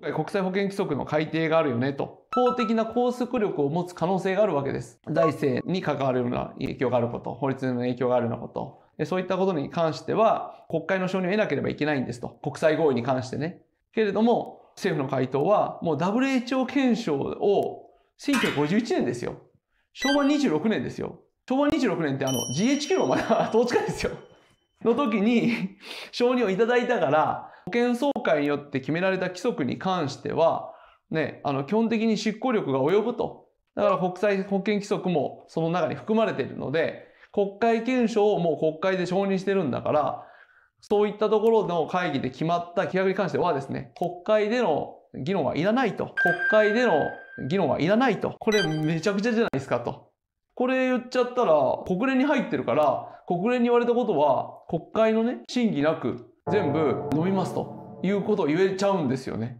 国際保険規則の改定があるよねと。法的な拘束力を持つ可能性があるわけです。財政に関わるような影響があること、法律の影響があるようなこと。そういったことに関しては、国会の承認を得なければいけないんですと。国際合意に関してね。けれども、政府の回答は、もう WHO 検証を1951年ですよ。昭和26年ですよ。昭和26年ってあの GHQ のまだ 統治下ですよ。の時に承認をいただいたから、保険総会によって決められた規則に関しては、ね、あの、基本的に執行力が及ぶと。だから国際保険規則もその中に含まれているので、国会検証をもう国会で承認してるんだから、そういったところの会議で決まった規約に関してはですね、国会での議論はいらないと。国会での議論はいらないと。これめちゃくちゃじゃないですかと。これ言っちゃったら、国連に入ってるから、国連に言われたことは、国会のね、審議なく全部飲みますということを言えちゃうんですよね。